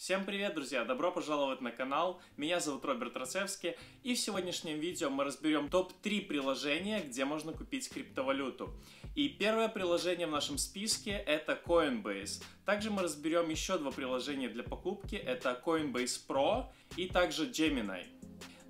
Всем привет, друзья! Добро пожаловать на канал. Меня зовут Роберт Рацевский, и в сегодняшнем видео мы разберем топ-3 приложения, где можно купить криптовалюту. И первое приложение в нашем списке это Coinbase. Также мы разберем еще два приложения для покупки. Это Coinbase Pro и также Gemini.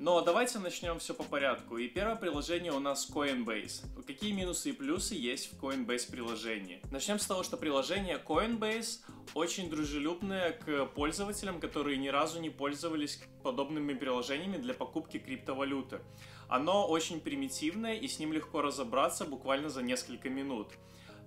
Но давайте начнем все по порядку. И первое приложение у нас Coinbase. Какие минусы и плюсы есть в Coinbase приложении? Начнем с того, что приложение Coinbase очень дружелюбное к пользователям, которые ни разу не пользовались подобными приложениями для покупки криптовалюты. Оно очень примитивное и с ним легко разобраться буквально за несколько минут.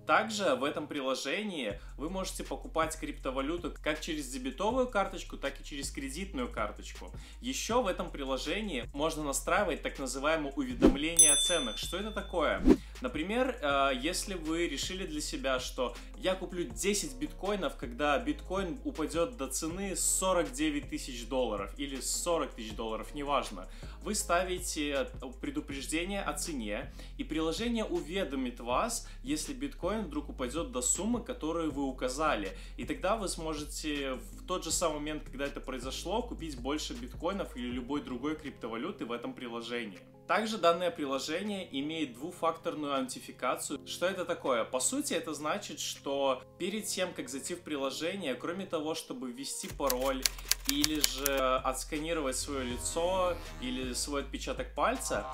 Также в этом приложении вы можете покупать криптовалюту как через дебетовую карточку, так и через кредитную карточку. Еще в этом приложении можно настраивать так называемое уведомление о ценах. Что это такое? Например, э, если вы решили для себя, что я куплю 10 биткоинов, когда биткоин упадет до цены 49 тысяч долларов или 40 тысяч долларов, неважно, вы ставите предупреждение о цене, и приложение уведомит вас, если биткоин вдруг упадет до суммы, которую вы указали. И тогда вы сможете в тот же самый момент, когда это произошло, купить больше биткоинов или любой другой криптовалюты в этом приложении. Также данное приложение имеет двухфакторную аутентификацию. Что это такое? По сути, это значит, что перед тем, как зайти в приложение, кроме того, чтобы ввести пароль или же отсканировать свое лицо или свой отпечаток пальца,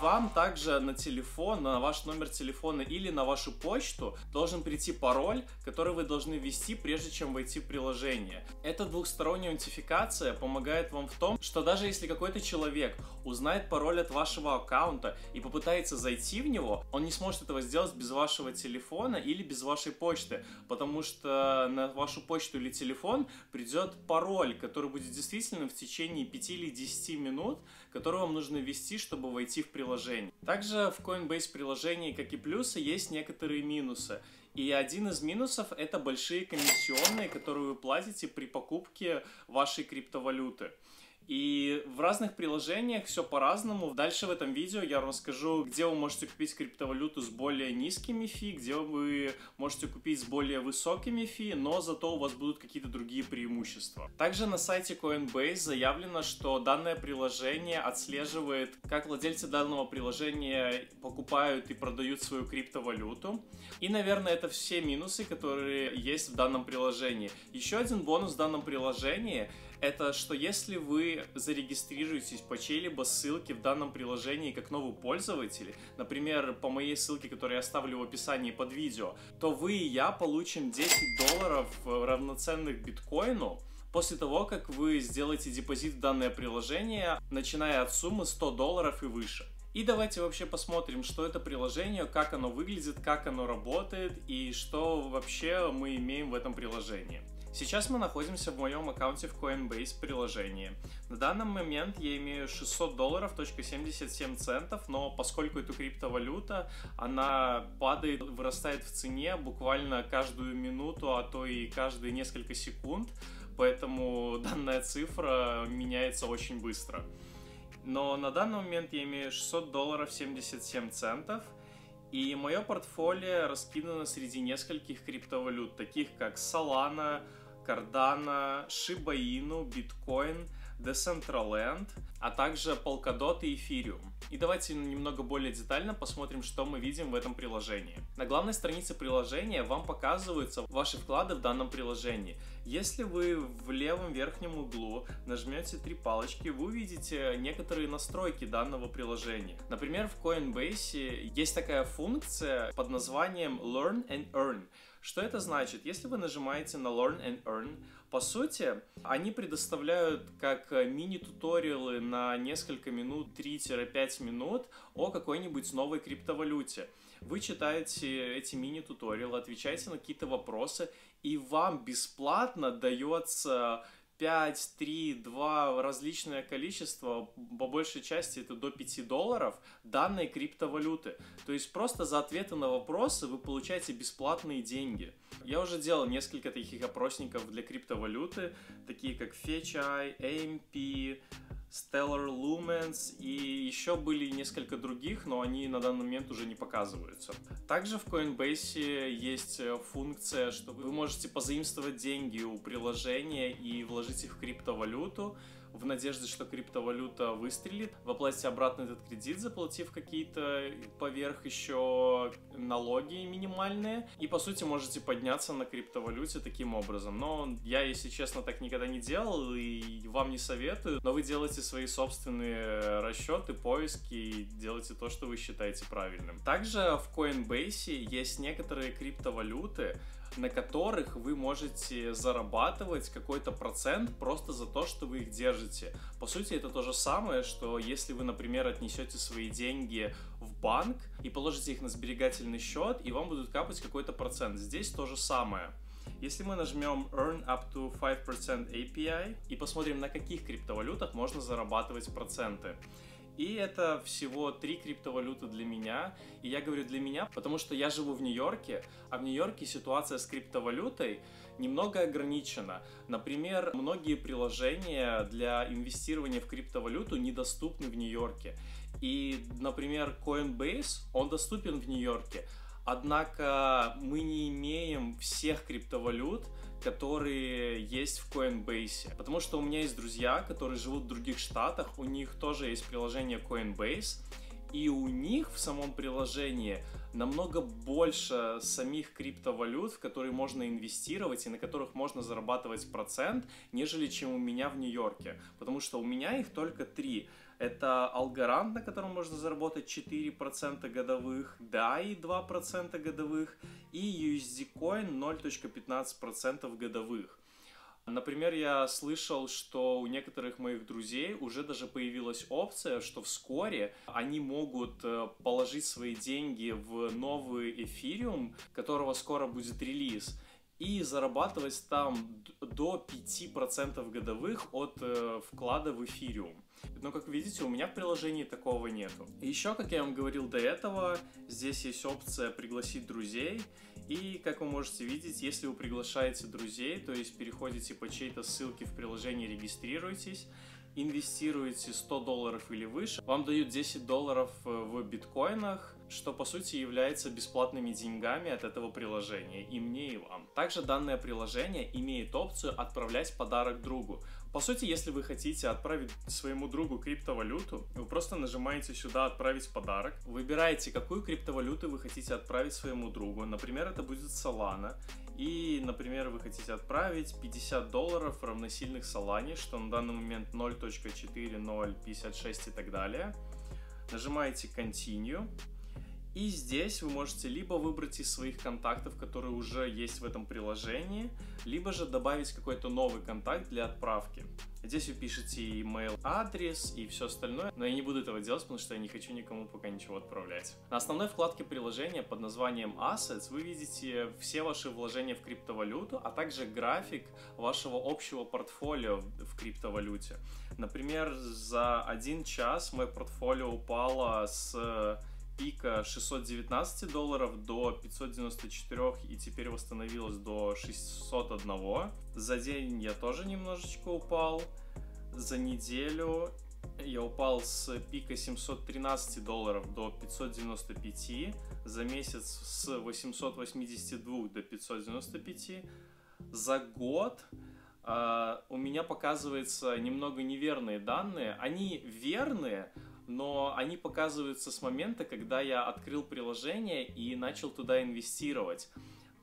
вам также на телефон, на ваш номер телефона или на вашу почту должен прийти пароль, который вы должны ввести, прежде чем войти в приложение. Эта двухсторонняя аутентификация помогает вам в том, что даже если какой-то человек узнает пароль от вашего аккаунта и попытается зайти в него, он не сможет этого сделать без вашего телефона или без вашей почты, потому что на вашу почту или телефон придет пароль, который будет действительно в течение 5 или 10 минут, который вам нужно ввести, чтобы войти в приложение. Также в Coinbase приложении, как и плюсы, есть некоторые минусы. И один из минусов это большие комиссионные, которые вы платите при покупке вашей криптовалюты. И в разных приложениях все по-разному. Дальше в этом видео я вам расскажу, где вы можете купить криптовалюту с более низкими фи, где вы можете купить с более высокими фи, но зато у вас будут какие-то другие преимущества. Также на сайте Coinbase заявлено, что данное приложение отслеживает, как владельцы данного приложения покупают и продают свою криптовалюту. И, наверное, это все минусы, которые есть в данном приложении. Еще один бонус в данном приложении это что если вы зарегистрируетесь по чьей-либо ссылке в данном приложении как новый пользователь, например, по моей ссылке, которую я оставлю в описании под видео, то вы и я получим 10 долларов равноценных биткоину, после того, как вы сделаете депозит в данное приложение, начиная от суммы 100 долларов и выше. И давайте вообще посмотрим, что это приложение, как оно выглядит, как оно работает и что вообще мы имеем в этом приложении. Сейчас мы находимся в моем аккаунте в Coinbase приложении. На данный момент я имею 600 долларов, 77 центов, но поскольку это криптовалюта, она падает, вырастает в цене буквально каждую минуту, а то и каждые несколько секунд, поэтому данная цифра меняется очень быстро. Но на данный момент я имею 600 долларов 77 центов, и мое портфолио раскидано среди нескольких криптовалют, таких как Solana, Cardano, Shiba Inu, Bitcoin, Decentraland, а также Polkadot и Ethereum. И давайте немного более детально посмотрим, что мы видим в этом приложении. На главной странице приложения вам показываются ваши вклады в данном приложении. Если вы в левом верхнем углу нажмете три палочки, вы увидите некоторые настройки данного приложения. Например, в Coinbase есть такая функция под названием Learn and Earn. Что это значит? Если вы нажимаете на Learn and Earn, по сути, они предоставляют как мини-туториалы на несколько минут, 3-5 минут о какой-нибудь новой криптовалюте. Вы читаете эти мини-туториалы, отвечаете на какие-то вопросы, и вам бесплатно дается 5, 3, 2 различное количество, по большей части это до 5 долларов, данной криптовалюты. То есть просто за ответы на вопросы вы получаете бесплатные деньги. Я уже делал несколько таких опросников для криптовалюты, такие как Fetchai, AMP, Stellar Lumens и еще были несколько других, но они на данный момент уже не показываются. Также в Coinbase есть э, функция, что вы можете позаимствовать деньги у приложения и вложить их в криптовалюту, в надежде, что криптовалюта выстрелит. Вы платите обратно этот кредит, заплатив какие-то поверх еще налоги минимальные. И, по сути, можете подняться на криптовалюте таким образом. Но я, если честно, так никогда не делал и вам не советую. Но вы делаете свои собственные расчеты, поиски и делаете то, что вы считаете правильным. Также в Coinbase есть некоторые криптовалюты, на которых вы можете зарабатывать какой-то процент просто за то, что вы их держите. По сути, это то же самое, что если вы, например, отнесете свои деньги в банк и положите их на сберегательный счет, и вам будут капать какой-то процент. Здесь то же самое. Если мы нажмем Earn up to 5% API и посмотрим, на каких криптовалютах можно зарабатывать проценты, и это всего три криптовалюты для меня. И я говорю для меня, потому что я живу в Нью-Йорке, а в Нью-Йорке ситуация с криптовалютой немного ограничена. Например, многие приложения для инвестирования в криптовалюту недоступны в Нью-Йорке. И, например, Coinbase, он доступен в Нью-Йорке, однако мы не имеем всех криптовалют, которые есть в Coinbase. Потому что у меня есть друзья, которые живут в других штатах, у них тоже есть приложение Coinbase, и у них в самом приложении намного больше самих криптовалют, в которые можно инвестировать и на которых можно зарабатывать процент, нежели чем у меня в Нью-Йорке. Потому что у меня их только три. Это Algorand, на котором можно заработать 4% годовых, DAI 2% годовых и USD Coin 0.15% годовых. Например, я слышал, что у некоторых моих друзей уже даже появилась опция, что вскоре они могут э, положить свои деньги в новый эфириум, которого скоро будет релиз, и зарабатывать там до 5% годовых от э, вклада в эфириум. Но, как видите, у меня в приложении такого нету. Еще, как я вам говорил до этого, здесь есть опция «Пригласить друзей». И, как вы можете видеть, если вы приглашаете друзей, то есть переходите по чьей-то ссылке в приложение, регистрируетесь, инвестируете 100 долларов или выше, вам дают 10 долларов э, в биткоинах, что по сути является бесплатными деньгами от этого приложения, и мне, и вам. Также данное приложение имеет опцию отправлять подарок другу. По сути, если вы хотите отправить своему другу криптовалюту, вы просто нажимаете сюда «Отправить подарок», выбираете, какую криптовалюту вы хотите отправить своему другу. Например, это будет Solana. И, например, вы хотите отправить 50 долларов равносильных Solana, что на данный момент 0.4056 и так далее. Нажимаете Continue. И здесь вы можете либо выбрать из своих контактов, которые уже есть в этом приложении, либо же добавить какой-то новый контакт для отправки. Здесь вы пишете email адрес и все остальное, но я не буду этого делать, потому что я не хочу никому пока ничего отправлять. На основной вкладке приложения под названием Assets вы видите все ваши вложения в криптовалюту, а также график вашего общего портфолио в криптовалюте. Например, за один час мое портфолио упало с пика 619 долларов до 594 и теперь восстановилась до 601. За день я тоже немножечко упал. За неделю я упал с пика 713 долларов до 595, за месяц с 882 до 595, за год Uh, у меня показывается немного неверные данные. Они верные, но они показываются с момента, когда я открыл приложение и начал туда инвестировать.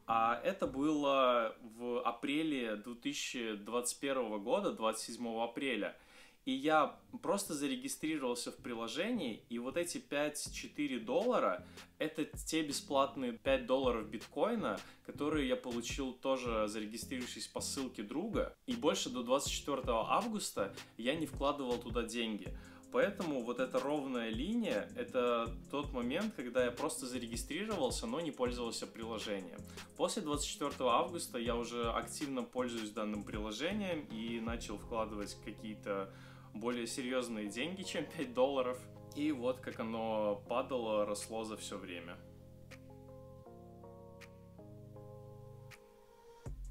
А это было в апреле 2021 года, 27 апреля. И я просто зарегистрировался в приложении, и вот эти 5-4 доллара — это те бесплатные 5 долларов биткоина, которые я получил тоже зарегистрировавшись по ссылке друга. И больше до 24 августа я не вкладывал туда деньги. Поэтому вот эта ровная линия — это тот момент, когда я просто зарегистрировался, но не пользовался приложением. После 24 августа я уже активно пользуюсь данным приложением и начал вкладывать какие-то более серьезные деньги, чем 5 долларов. И вот как оно падало, росло за все время.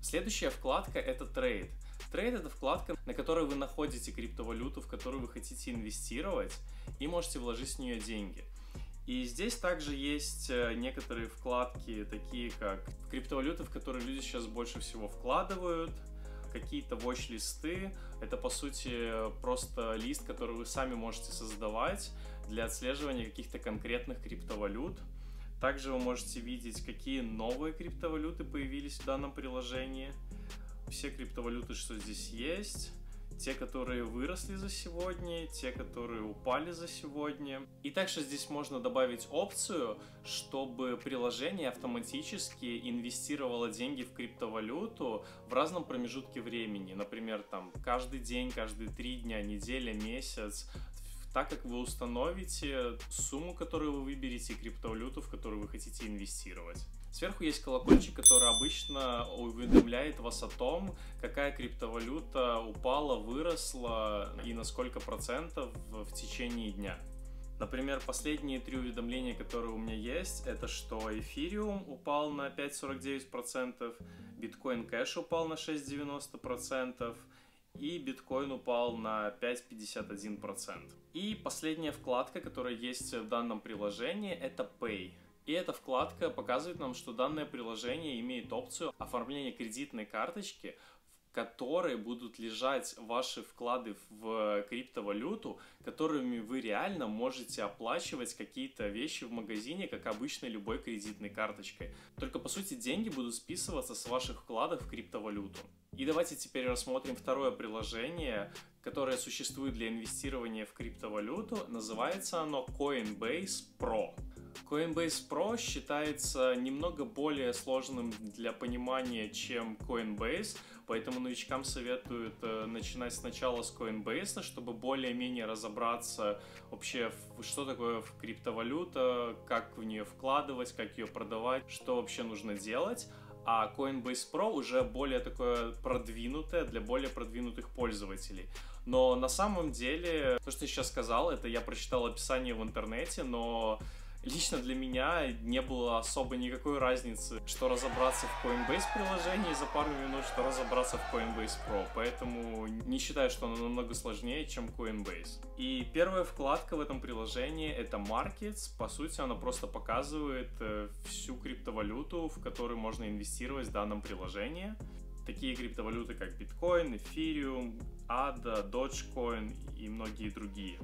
Следующая вкладка — это trade. Trade это вкладка, на которой вы находите криптовалюту, в которую вы хотите инвестировать, и можете вложить в нее деньги. И здесь также есть э, некоторые вкладки, такие как криптовалюты, в которые люди сейчас больше всего вкладывают, какие-то watch-листы. Это, по сути, просто лист, который вы сами можете создавать для отслеживания каких-то конкретных криптовалют. Также вы можете видеть, какие новые криптовалюты появились в данном приложении. Все криптовалюты, что здесь есть те, которые выросли за сегодня, те, которые упали за сегодня. И также здесь можно добавить опцию, чтобы приложение автоматически инвестировало деньги в криптовалюту в разном промежутке времени. Например, там каждый день, каждые три дня, неделя, месяц так как вы установите сумму, которую вы выберете, криптовалюту, в которую вы хотите инвестировать. Сверху есть колокольчик, который обычно уведомляет вас о том, какая криптовалюта упала, выросла и на сколько процентов в течение дня. Например, последние три уведомления, которые у меня есть, это что эфириум упал на 5,49%, биткоин кэш упал на 6,90%, и биткоин упал на 5,51%. И последняя вкладка, которая есть в данном приложении, это Pay. И эта вкладка показывает нам, что данное приложение имеет опцию оформления кредитной карточки, в которой будут лежать ваши вклады в криптовалюту, которыми вы реально можете оплачивать какие-то вещи в магазине, как обычной любой кредитной карточкой. Только по сути деньги будут списываться с ваших вкладов в криптовалюту. И давайте теперь рассмотрим второе приложение, которое существует для инвестирования в криптовалюту. Называется оно Coinbase Pro. Coinbase Pro считается немного более сложным для понимания, чем Coinbase, поэтому новичкам советуют э, начинать сначала с Coinbase, чтобы более-менее разобраться вообще, что такое криптовалюта, как в нее вкладывать, как ее продавать, что вообще нужно делать а Coinbase Pro уже более такое продвинутое для более продвинутых пользователей. Но на самом деле, то, что я сейчас сказал, это я прочитал описание в интернете, но лично для меня не было особо никакой разницы, что разобраться в Coinbase приложении за пару минут, что разобраться в Coinbase Pro. Поэтому не считаю, что оно намного сложнее, чем Coinbase. И первая вкладка в этом приложении это Markets. По сути, она просто показывает э, всю криптовалюту, в которую можно инвестировать в данном приложении. Такие криптовалюты, как биткоин, эфириум, ADA, Dogecoin и многие другие.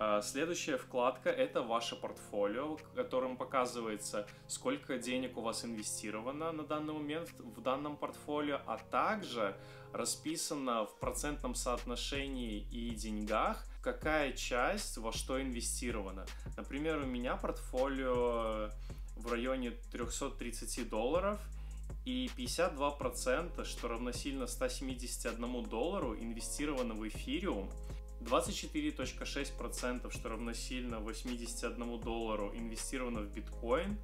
А, следующая вкладка – это ваше портфолио, в котором показывается, сколько денег у вас инвестировано на данный момент в данном портфолио, а также расписано в процентном соотношении и деньгах, какая часть во что инвестирована. Например, у меня портфолио в районе 330 долларов, и 52%, что равносильно 171 доллару, инвестировано в эфириум – 24.6%, что равносильно 81 доллару, инвестировано в биткоин,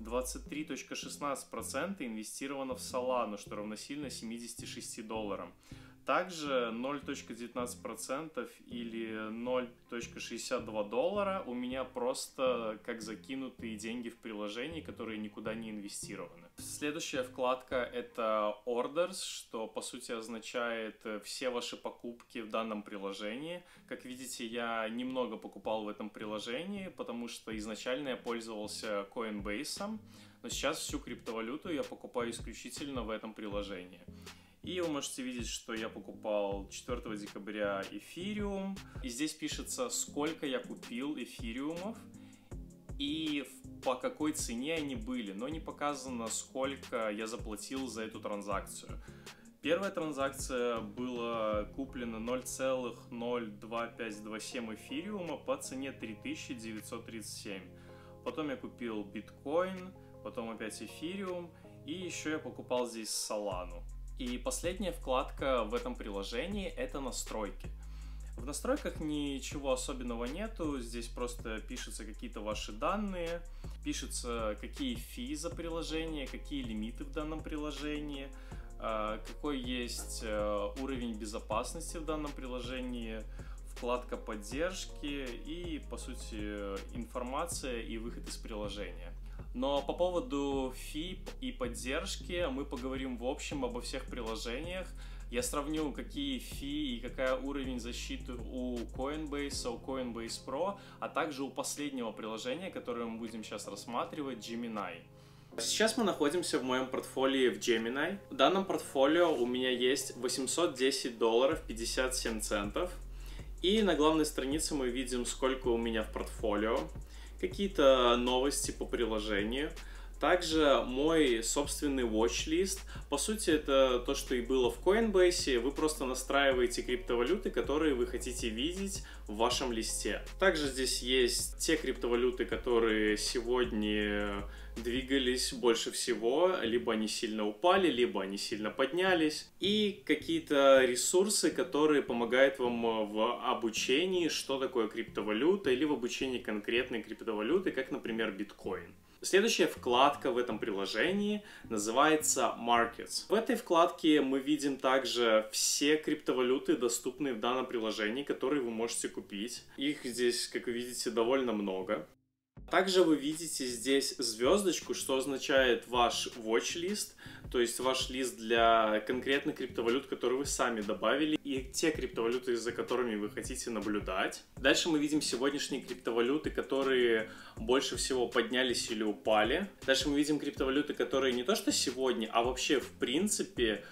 23.16% инвестировано в Solana, что равносильно 76 долларам. Также 0.19% или 0.62 доллара у меня просто как закинутые деньги в приложении, которые никуда не инвестированы. Следующая вкладка это Orders, что по сути означает э, все ваши покупки в данном приложении. Как видите, я немного покупал в этом приложении, потому что изначально я пользовался Coinbase, но сейчас всю криптовалюту я покупаю исключительно в этом приложении. И вы можете видеть, что я покупал 4 декабря эфириум. И здесь пишется, сколько я купил эфириумов и по какой цене они были, но не показано, сколько я заплатил за эту транзакцию. Первая транзакция была куплена 0,02527 эфириума по цене 3937. Потом я купил биткоин, потом опять эфириум, и еще я покупал здесь Солану. И последняя вкладка в этом приложении — это настройки. В настройках ничего особенного нету, здесь просто пишутся какие-то ваши данные, пишется какие фи за приложение, какие лимиты в данном приложении, а, какой есть э, уровень безопасности в данном приложении, вкладка поддержки и, по сути, информация и выход из приложения. Но по поводу FIP и поддержки мы поговорим в общем обо всех приложениях. Я сравню, какие фи и какая уровень защиты у Coinbase, у Coinbase Pro, а также у последнего приложения, которое мы будем сейчас рассматривать, Gemini. Сейчас мы находимся в моем портфолио в Gemini. В данном портфолио у меня есть 810 долларов 57 центов. И на главной странице мы видим, сколько у меня в портфолио, какие-то новости по приложению, также мой собственный watch-лист. По сути, это то, что и было в Coinbase. Вы просто настраиваете криптовалюты, которые вы хотите видеть в вашем листе. Также здесь есть те криптовалюты, которые сегодня двигались больше всего, либо они сильно упали, либо они сильно поднялись, и какие-то ресурсы, которые помогают вам в обучении, что такое криптовалюта, или в обучении конкретной криптовалюты, как, например, биткоин. Следующая вкладка в этом приложении называется Markets. В этой вкладке мы видим также все криптовалюты, доступные в данном приложении, которые вы можете купить. Их здесь, как вы видите, довольно много. Также вы видите здесь звездочку, что означает ваш watch-лист, то есть ваш лист для конкретных криптовалют, которые вы сами добавили, и те криптовалюты, за которыми вы хотите наблюдать. Дальше мы видим сегодняшние криптовалюты, которые больше всего поднялись или упали. Дальше мы видим криптовалюты, которые не то что сегодня, а вообще в принципе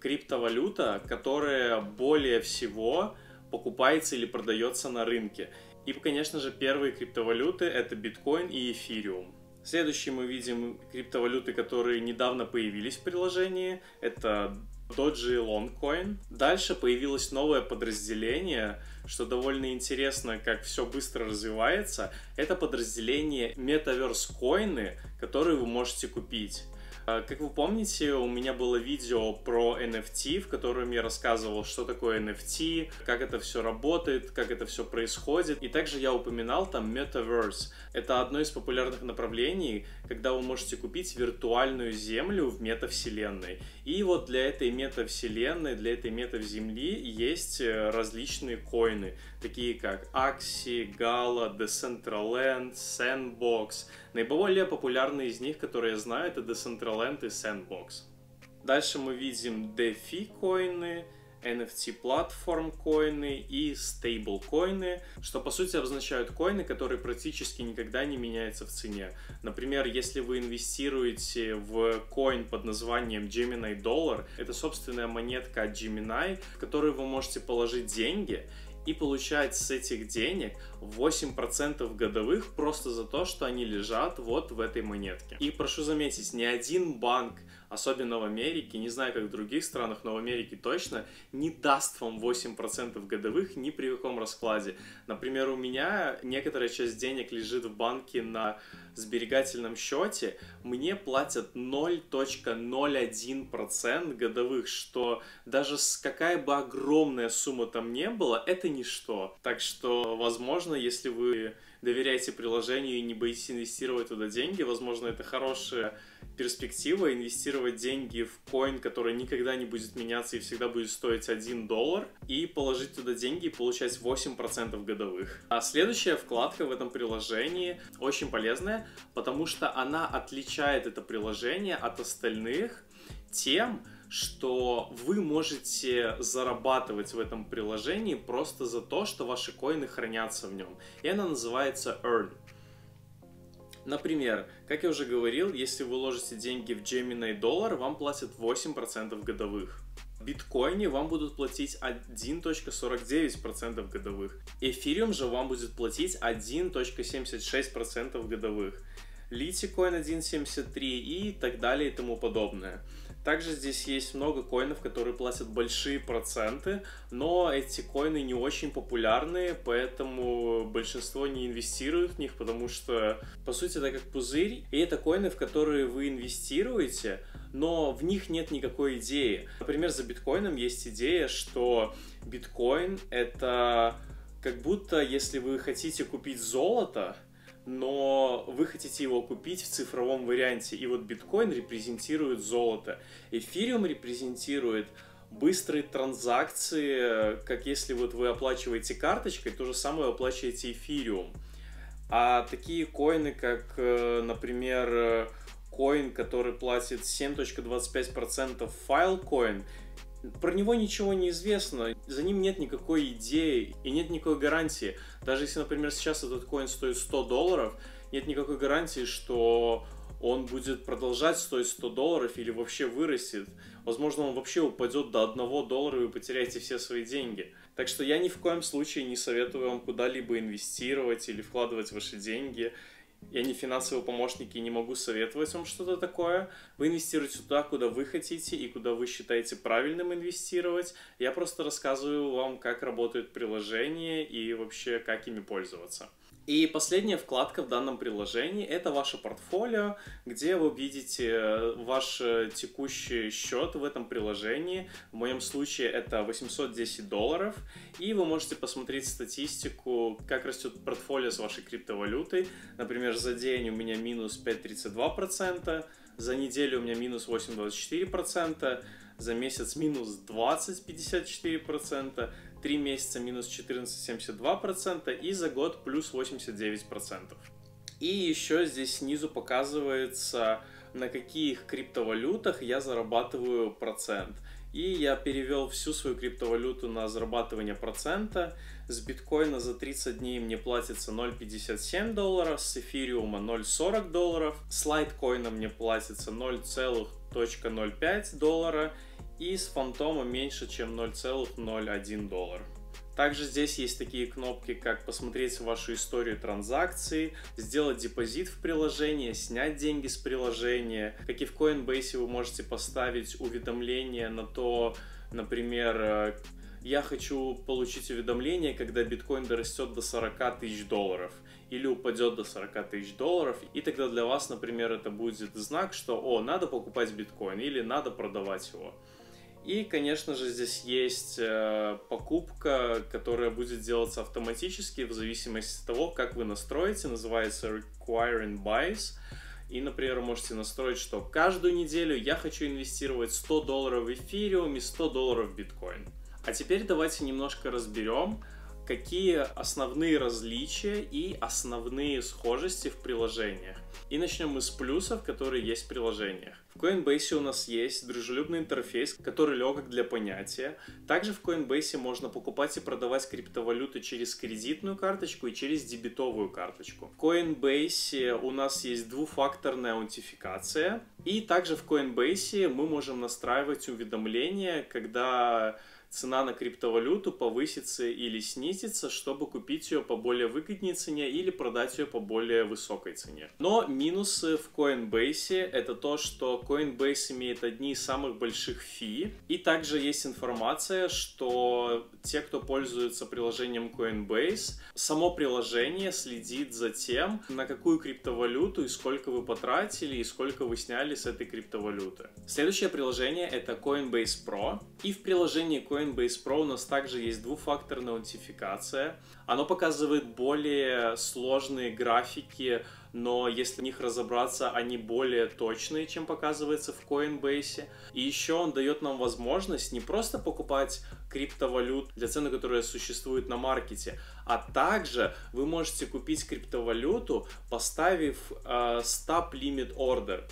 криптовалюта, которая более всего покупается или продается на рынке. И, конечно же, первые криптовалюты это биткоин и эфириум. Следующие мы видим криптовалюты, которые недавно появились в приложении. Это Doji Longcoin. Дальше появилось новое подразделение, что довольно интересно, как все быстро развивается. Это подразделение Metaverse коины, которые вы можете купить. А, как вы помните, у меня было видео про NFT, в котором я рассказывал, что такое NFT, как это все работает, как это все происходит. И также я упоминал там Metaverse. Это одно из популярных направлений, когда вы можете купить виртуальную землю в метавселенной. И вот для этой метавселенной, для этой метавземли есть э, различные коины, такие как Axie, Gala, Decentraland, Sandbox. Наиболее популярные из них, которые я знаю, это Decentraland и Sandbox. Дальше мы видим DeFi коины, NFT платформ коины и стейбл коины, что по сути обозначают коины, которые практически никогда не меняются в цене. Например, если вы инвестируете в коин под названием Gemini Dollar, это собственная монетка от Gemini, в которую вы можете положить деньги, и получать с этих денег 8% годовых просто за то, что они лежат вот в этой монетке. И прошу заметить, ни один банк особенно в Америке, не знаю, как в других странах, но в Америке точно, не даст вам 8% годовых ни при каком раскладе. Например, у меня некоторая часть денег лежит в банке на сберегательном счете, мне платят 0.01% годовых, что даже с какая бы огромная сумма там не было, это ничто. Так что, возможно, если вы доверяете приложению и не боитесь инвестировать туда деньги, возможно, это хорошая перспектива инвестировать деньги в коин, который никогда не будет меняться и всегда будет стоить 1 доллар, и положить туда деньги и получать 8% годовых. А следующая вкладка в этом приложении очень полезная, потому что она отличает это приложение от остальных тем, что вы можете зарабатывать в этом приложении просто за то, что ваши коины хранятся в нем. И она называется Earn. Например, как я уже говорил, если вы ложите деньги в Gemini доллар, вам платят 8% годовых. В биткоине вам будут платить 1.49% годовых. Эфириум же вам будет платить 1.76% годовых. Литикоин 1.73 и так далее и тому подобное. Также здесь есть много коинов, которые платят большие проценты, но эти коины не очень популярны, поэтому большинство не инвестирует в них, потому что, по сути, это как пузырь, и это коины, в которые вы инвестируете, но в них нет никакой идеи. Например, за биткоином есть идея, что биткоин это как будто если вы хотите купить золото, но вы хотите его купить в цифровом варианте. И вот биткоин репрезентирует золото. Эфириум репрезентирует быстрые транзакции, как если вот вы оплачиваете карточкой, то же самое оплачиваете эфириум. А такие коины, как, э, например, коин, который платит 7.25% Filecoin, про него ничего не известно, за ним нет никакой идеи и нет никакой гарантии. Даже если, например, сейчас этот коин стоит 100 долларов, нет никакой гарантии, что он будет продолжать стоить 100 долларов или вообще вырастет. Возможно, он вообще упадет до 1 доллара, и вы потеряете все свои деньги. Так что я ни в коем случае не советую вам куда-либо инвестировать или вкладывать ваши деньги. Я не финансовый помощник и не могу советовать вам что-то такое. Вы инвестируете туда, куда вы хотите и куда вы считаете правильным инвестировать. Я просто рассказываю вам, как работают приложения и вообще, как ими пользоваться. И последняя вкладка в данном приложении – это ваше портфолио, где вы видите э, ваш э, текущий счет в этом приложении. В моем случае это 810 долларов. И вы можете посмотреть статистику, как растет портфолио с вашей криптовалютой. Например, за день у меня минус 5,32%, за неделю у меня минус 8,24%, за месяц минус 20,54%, 3 месяца минус 14,72% и за год плюс 89%. И еще здесь снизу показывается, на каких криптовалютах я зарабатываю процент. И я перевел всю свою криптовалюту на зарабатывание процента. С биткоина за 30 дней мне платится 0,57 долларов, с эфириума 0,40 долларов, с лайткоина мне платится 0,05 доллара и с фантома меньше, чем 0,01 доллар. Также здесь есть такие кнопки, как посмотреть вашу историю транзакций, сделать депозит в приложение, снять деньги с приложения. Как и в Coinbase вы можете поставить уведомление на то, например, э, я хочу получить уведомление, когда биткоин дорастет до 40 тысяч долларов или упадет до 40 тысяч долларов, и тогда для вас, например, это будет знак, что, о, надо покупать биткоин или надо продавать его. И, конечно же, здесь есть э, покупка, которая будет делаться автоматически в зависимости от того, как вы настроите. Называется Requiring Buys. И, например, можете настроить, что каждую неделю я хочу инвестировать 100 долларов в эфириум и 100 долларов в биткоин. А теперь давайте немножко разберем, какие основные различия и основные схожести в приложениях. И начнем мы с плюсов, которые есть в приложениях. В Coinbase у нас есть дружелюбный интерфейс, который легок для понятия. Также в Coinbase можно покупать и продавать криптовалюты через кредитную карточку и через дебетовую карточку. В Coinbase у нас есть двухфакторная аутентификация. И также в Coinbase мы можем настраивать уведомления, когда цена на криптовалюту повысится или снизится, чтобы купить ее по более выгодной цене или продать ее по более высокой цене. Но минусы в Coinbase это то, что Coinbase имеет одни из самых больших фи. И также есть информация, что те, кто пользуется приложением Coinbase, само приложение следит за тем, на какую криптовалюту и сколько вы потратили и сколько вы сняли с этой криптовалюты. Следующее приложение это Coinbase Pro. И в приложении Coinbase Coinbase Pro у нас также есть двухфакторная аутентификация. Оно показывает более сложные графики, но если в них разобраться, они более точные, чем показывается в Coinbase. И еще он дает нам возможность не просто покупать криптовалют для цены, которая существует на маркете, а также вы можете купить криптовалюту, поставив э, stop limit order.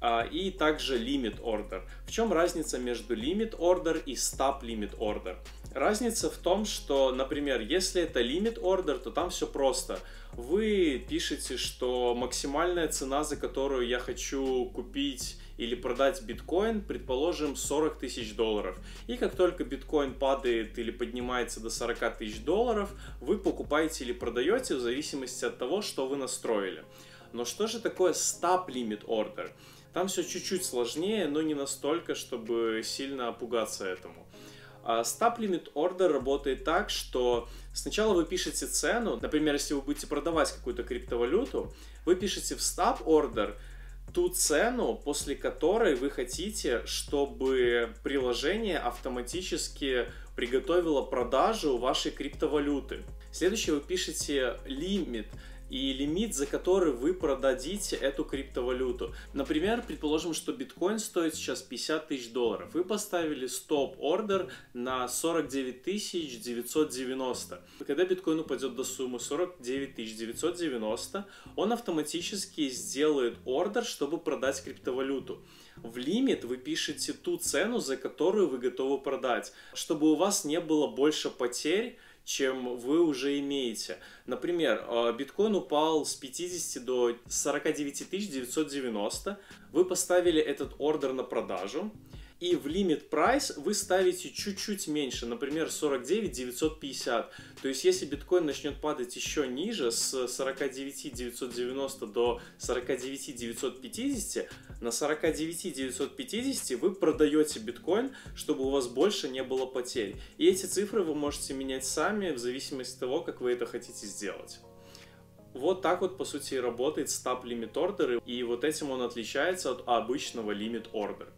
А, и также limit order. В чем разница между limit order и stop limit order? Разница в том, что, например, если это limit order, то там все просто. Вы пишете, что максимальная цена, за которую я хочу купить или продать биткоин, предположим, 40 тысяч долларов. И как только биткоин падает или поднимается до 40 тысяч долларов, вы покупаете или продаете в зависимости от того, что вы настроили. Но что же такое stop limit order? Там все чуть-чуть сложнее, но не настолько, чтобы сильно опугаться этому. А Stop Limit Order работает так, что сначала вы пишете цену, например, если вы будете продавать какую-то криптовалюту, вы пишете в Stop Order ту цену, после которой вы хотите, чтобы приложение автоматически приготовило продажу вашей криптовалюты. Следующее вы пишете лимит и лимит, за который вы продадите эту криптовалюту. Например, предположим, что биткоин стоит сейчас 50 тысяч долларов. Вы поставили стоп-ордер на 49 990. Когда биткоин упадет до суммы 49 990, он автоматически сделает ордер, чтобы продать криптовалюту. В лимит вы пишете ту цену, за которую вы готовы продать, чтобы у вас не было больше потерь, чем вы уже имеете. Например, э, биткоин упал с 50 до 49 990, вы поставили этот ордер на продажу, и в лимит прайс вы ставите чуть-чуть меньше, например, 49 950. То есть, если биткоин начнет падать еще ниже, с 49 990 до 49 950, на 49 950 вы продаете биткоин, чтобы у вас больше не было потерь. И эти цифры вы можете менять сами в зависимости от того, как вы это хотите сделать. Вот так вот, по сути, работает стаб лимит ордер, и вот этим он отличается от обычного лимит ордера.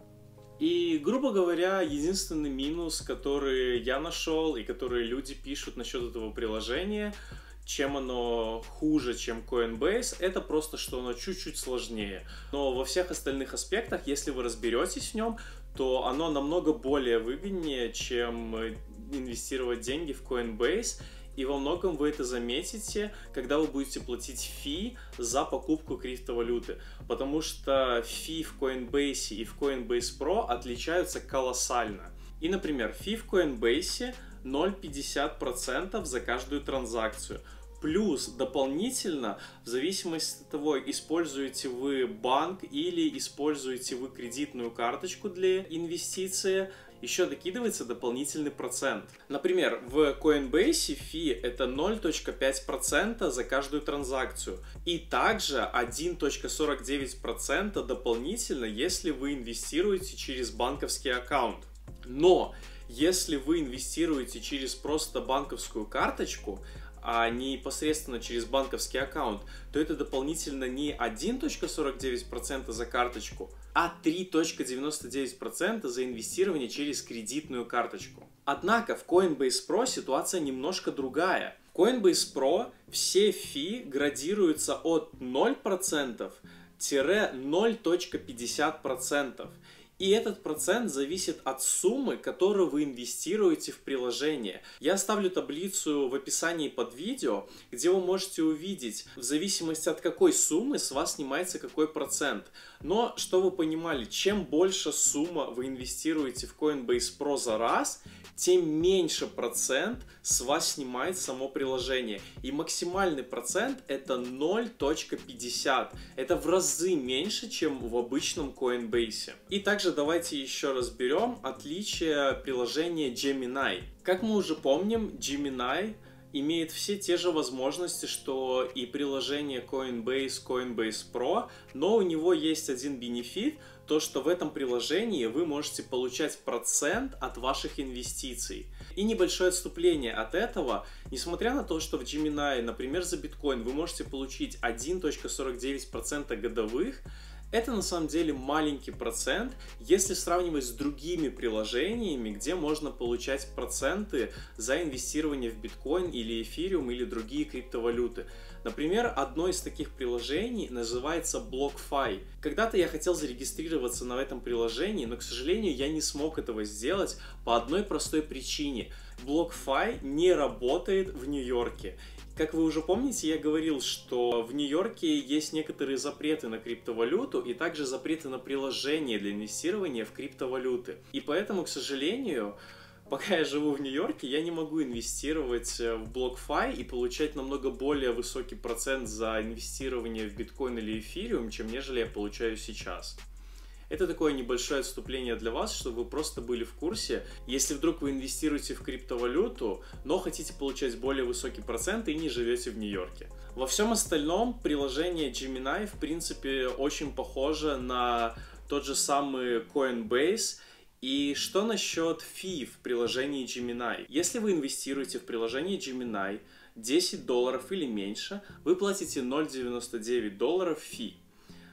И, грубо говоря, единственный минус, который я нашел и который люди пишут насчет этого приложения, чем оно хуже, чем Coinbase, это просто, что оно чуть-чуть сложнее. Но во всех остальных аспектах, если вы разберетесь в нем, то оно намного более выгоднее, чем инвестировать деньги в Coinbase. И во многом вы это заметите, когда вы будете платить фи за покупку криптовалюты. Потому что фи в Coinbase и в Coinbase Pro отличаются колоссально. И, например, фи в Coinbase 0,50% за каждую транзакцию. Плюс дополнительно, в зависимости от того, используете вы банк или используете вы кредитную карточку для инвестиции, еще докидывается дополнительный процент. Например, в Coinbase фи это 0.5% за каждую транзакцию. И также 1.49% дополнительно, если вы инвестируете через банковский аккаунт. Но если вы инвестируете через просто банковскую карточку, а не непосредственно через банковский аккаунт, то это дополнительно не 1.49% за карточку, а 3.99% за инвестирование через кредитную карточку. Однако в Coinbase Pro ситуация немножко другая. В Coinbase Pro все фи градируются от 0% 0.50%. И этот процент зависит от суммы, которую вы инвестируете в приложение. Я оставлю таблицу в описании под видео, где вы можете увидеть, в зависимости от какой суммы с вас снимается какой процент. Но, что вы понимали, чем больше сумма вы инвестируете в Coinbase Pro за раз, тем меньше процент с вас снимает само приложение. И максимальный процент это 0.50. Это в разы меньше, чем в обычном Coinbase. И также давайте еще разберем отличия приложения Gemini. Как мы уже помним, Gemini имеет все те же возможности, что и приложение Coinbase, Coinbase Pro, но у него есть один бенефит, то, что в этом приложении вы можете получать процент от ваших инвестиций. И небольшое отступление от этого, несмотря на то, что в Gemini, например, за биткоин вы можете получить 1.49% годовых, это на самом деле маленький процент, если сравнивать с другими приложениями, где можно получать проценты за инвестирование в биткоин или эфириум или другие криптовалюты. Например, одно из таких приложений называется BlockFi. Когда-то я хотел зарегистрироваться на этом приложении, но, к сожалению, я не смог этого сделать по одной простой причине. BlockFi не работает в Нью-Йорке. Как вы уже помните, я говорил, что в Нью-Йорке есть некоторые запреты на криптовалюту и также запреты на приложения для инвестирования в криптовалюты. И поэтому, к сожалению, пока я живу в Нью-Йорке, я не могу инвестировать э, в BlockFi и получать намного более высокий процент за инвестирование в биткоин или эфириум, чем нежели я получаю сейчас. Это такое небольшое отступление для вас, чтобы вы просто были в курсе. Если вдруг вы инвестируете в криптовалюту, но хотите получать более высокий процент и не живете в Нью-Йорке. Во всем остальном приложение Gemini в принципе очень похоже на тот же самый Coinbase, и что насчет фи в приложении Gemini? Если вы инвестируете в приложение Gemini 10 долларов или меньше, вы платите 0,99 долларов фи.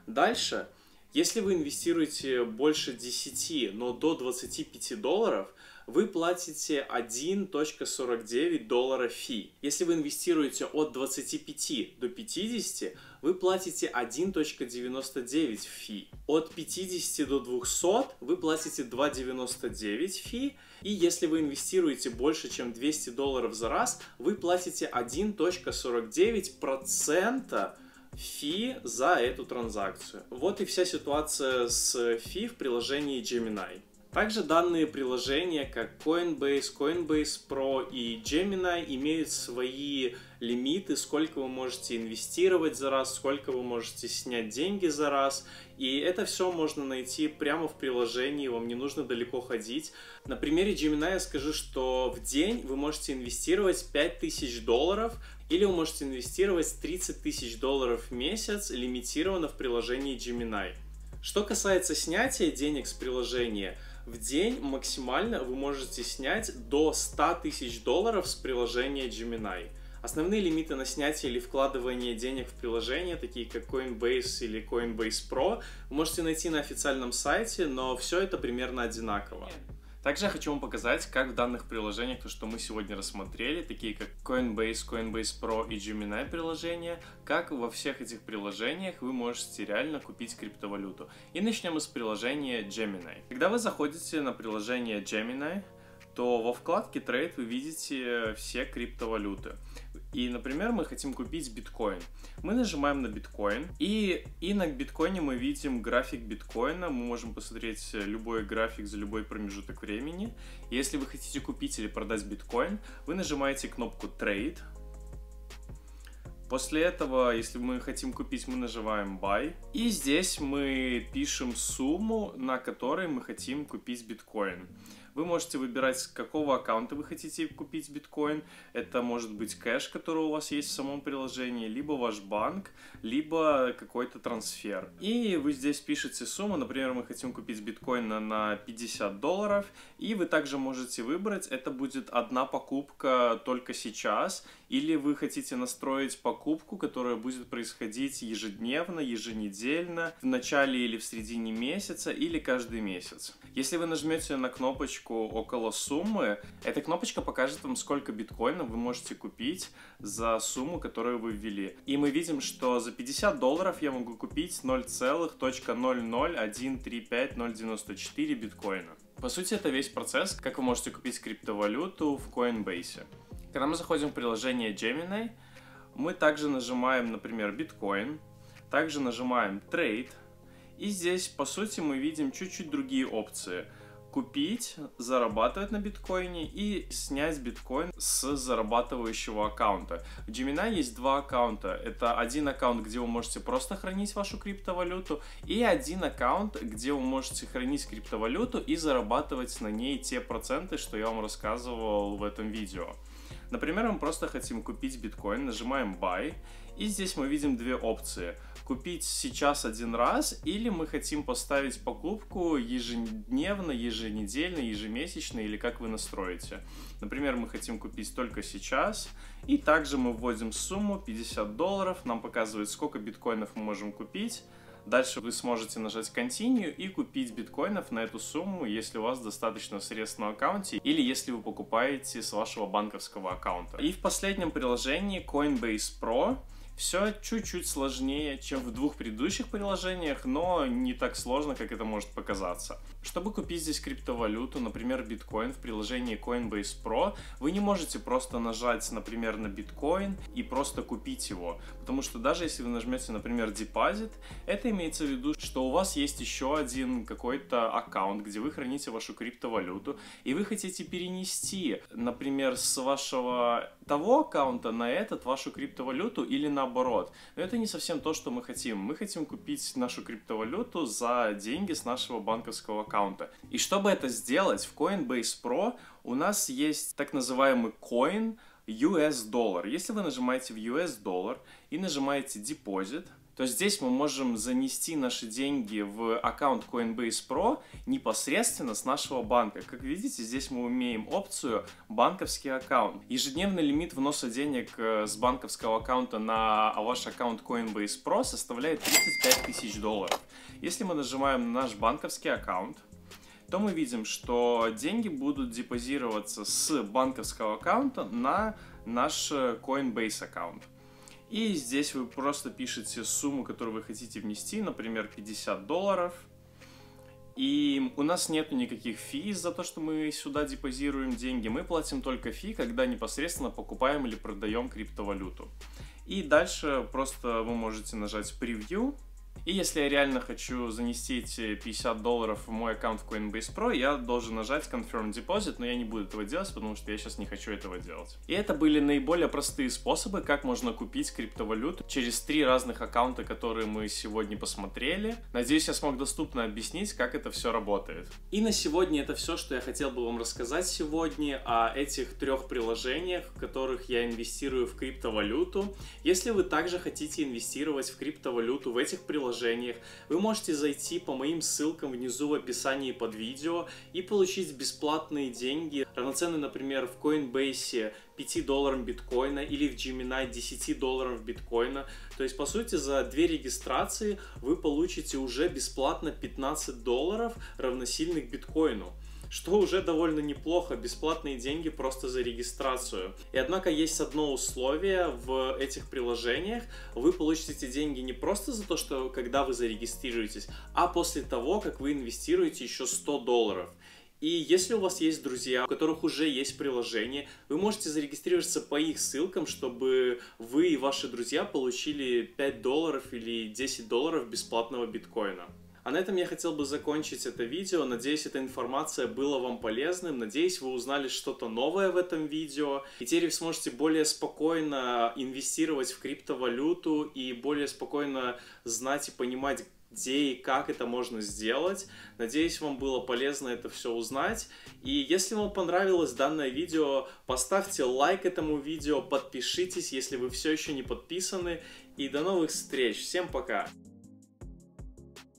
Дальше, если вы инвестируете больше 10, но до 25 долларов, вы платите 1.49 доллара фи. Если вы инвестируете от 25 до 50, вы платите 1.99 фи. От 50 до 200 вы платите 2.99 фи. И если вы инвестируете больше, чем 200 долларов за раз, вы платите 1.49% фи за эту транзакцию. Вот и вся ситуация с фи в приложении Gemini. Также данные приложения, как Coinbase, Coinbase Pro и Gemini имеют свои лимиты, сколько вы можете инвестировать за раз, сколько вы можете снять деньги за раз. И это все можно найти прямо в приложении, вам не нужно далеко ходить. На примере Gemini я скажу, что в день вы можете инвестировать 5000 долларов, или вы можете инвестировать 30 тысяч долларов в месяц, лимитированно в приложении Gemini. Что касается снятия денег с приложения, в день максимально вы можете снять до 100 тысяч долларов с приложения Gemini. Основные лимиты на снятие или вкладывание денег в приложение, такие как Coinbase или Coinbase Pro, вы можете найти на официальном сайте, но все это примерно одинаково. Также я хочу вам показать, как в данных приложениях, то, что мы сегодня рассмотрели, такие как Coinbase, Coinbase Pro и Gemini приложения, как во всех этих приложениях вы можете реально купить криптовалюту. И начнем с приложения Gemini. Когда вы заходите на приложение Gemini, то во вкладке Trade вы видите все криптовалюты. И, например, мы хотим купить биткоин. Мы нажимаем на биткоин, и, и на биткоине мы видим график биткоина. Мы можем посмотреть любой график за любой промежуток времени. Если вы хотите купить или продать биткоин, вы нажимаете кнопку Trade. После этого, если мы хотим купить, мы нажимаем Buy. И здесь мы пишем сумму, на которой мы хотим купить биткоин. Вы можете выбирать, с какого аккаунта вы хотите купить биткоин. Это может быть кэш, который у вас есть в самом приложении, либо ваш банк, либо какой-то трансфер. И вы здесь пишете сумму, например, мы хотим купить биткоин на 50 долларов, и вы также можете выбрать, это будет одна покупка только сейчас, или вы хотите настроить покупку, которая будет происходить ежедневно, еженедельно, в начале или в середине месяца, или каждый месяц. Если вы нажмете на кнопочку около суммы. Эта кнопочка покажет вам, сколько биткоина вы можете купить за сумму, которую вы ввели. И мы видим, что за 50 долларов я могу купить 0,00135,094 биткоина. По сути, это весь процесс, как вы можете купить криптовалюту в Coinbase. Когда мы заходим в приложение Gemini, мы также нажимаем, например, биткоин, также нажимаем Trade, и здесь, по сути, мы видим чуть-чуть другие опции – купить, зарабатывать на биткоине и снять биткоин с зарабатывающего аккаунта. В Gemini есть два аккаунта. Это один аккаунт, где вы можете просто хранить вашу криптовалюту, и один аккаунт, где вы можете хранить криптовалюту и зарабатывать на ней те проценты, что я вам рассказывал в этом видео. Например, мы просто хотим купить биткоин, нажимаем Buy, и здесь мы видим две опции – купить сейчас один раз, или мы хотим поставить покупку ежедневно, еженедельно, ежемесячно, или как вы настроите. Например, мы хотим купить только сейчас, и также мы вводим сумму 50 долларов, нам показывает, сколько биткоинов мы можем купить, Дальше вы сможете нажать Continue и купить биткоинов на эту сумму, если у вас достаточно средств на аккаунте или если вы покупаете с вашего банковского аккаунта. И в последнем приложении Coinbase Pro все чуть-чуть сложнее, чем в двух предыдущих приложениях, но не так сложно, как это может показаться. Чтобы купить здесь криптовалюту, например, биткоин в приложении Coinbase Pro, вы не можете просто нажать, например, на биткоин и просто купить его. Потому что даже если вы нажмете, например, депозит, это имеется в виду, что у вас есть еще один какой-то аккаунт, где вы храните вашу криптовалюту, и вы хотите перенести, например, с вашего того аккаунта на этот вашу криптовалюту или наоборот. Но это не совсем то, что мы хотим. Мы хотим купить нашу криптовалюту за деньги с нашего банковского аккаунта. И чтобы это сделать, в Coinbase Pro у нас есть так называемый coin US доллар. Если вы нажимаете в US доллар и нажимаете депозит, то здесь мы можем занести наши деньги в аккаунт Coinbase Pro непосредственно с нашего банка. Как видите, здесь мы имеем опцию банковский аккаунт. Ежедневный лимит вноса денег э, с банковского аккаунта на ваш аккаунт Coinbase Pro составляет 35 тысяч долларов. Если мы нажимаем на наш банковский аккаунт, то мы видим, что деньги будут депозироваться с банковского аккаунта на наш Coinbase аккаунт. И здесь вы просто пишете сумму, которую вы хотите внести, например, 50 долларов. И у нас нету никаких фи за то, что мы сюда депозируем деньги. Мы платим только фи, когда непосредственно покупаем или продаем криптовалюту. И дальше просто вы можете нажать превью, и если я реально хочу занести эти 50 долларов в мой аккаунт в Coinbase Pro, я должен нажать Confirm Deposit, но я не буду этого делать, потому что я сейчас не хочу этого делать. И это были наиболее простые способы, как можно купить криптовалюту через три разных аккаунта, которые мы сегодня посмотрели. Надеюсь, я смог доступно объяснить, как это все работает. И на сегодня это все, что я хотел бы вам рассказать сегодня о этих трех приложениях, в которых я инвестирую в криптовалюту. Если вы также хотите инвестировать в криптовалюту в этих приложениях, приложениях, вы можете зайти по моим ссылкам внизу в описании под видео и получить бесплатные деньги, равноценные, например, в Coinbase 5 долларам биткоина или в Gemini 10 долларов биткоина. То есть, по сути, за две регистрации вы получите уже бесплатно 15 долларов, равносильных биткоину что уже довольно неплохо, бесплатные деньги просто за регистрацию. И однако есть одно условие в этих приложениях, вы получите эти деньги не просто за то, что когда вы зарегистрируетесь, а после того, как вы инвестируете еще 100 долларов. И если у вас есть друзья, у которых уже есть приложение, вы можете зарегистрироваться по их ссылкам, чтобы вы и ваши друзья получили 5 долларов или 10 долларов бесплатного биткоина. А на этом я хотел бы закончить это видео. Надеюсь, эта информация была вам полезным. Надеюсь, вы узнали что-то новое в этом видео. И теперь вы сможете более спокойно инвестировать в криптовалюту и более спокойно знать и понимать, где и как это можно сделать. Надеюсь, вам было полезно это все узнать. И если вам понравилось данное видео, поставьте лайк этому видео, подпишитесь, если вы все еще не подписаны. И до новых встреч. Всем пока!